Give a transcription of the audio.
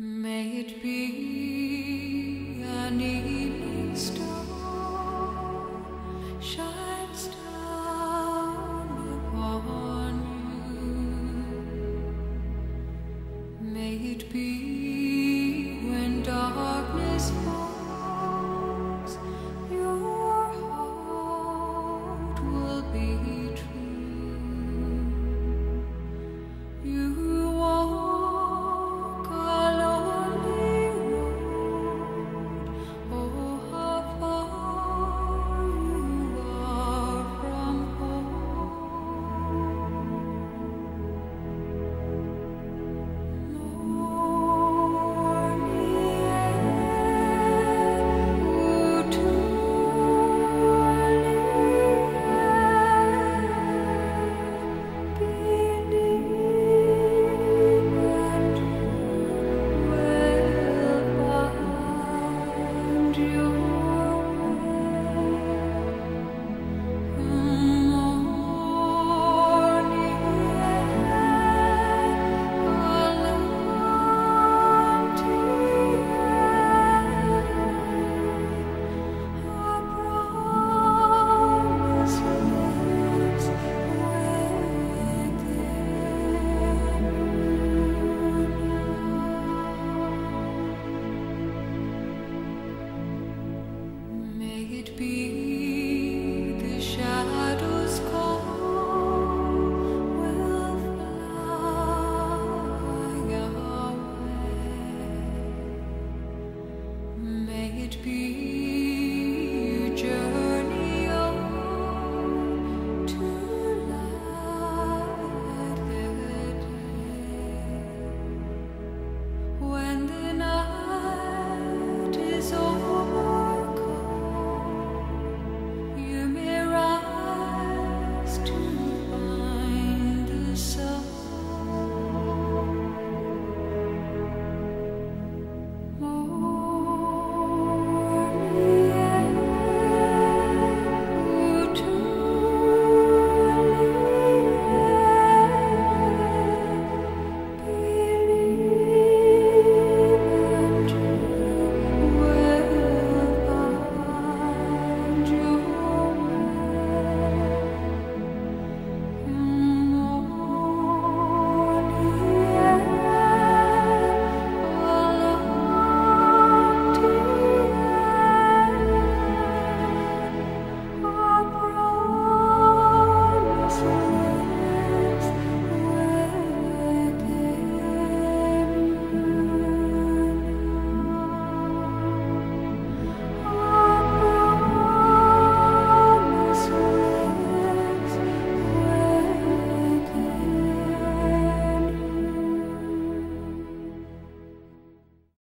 May it be an evening star shines down upon you. May it be when darkness falls, be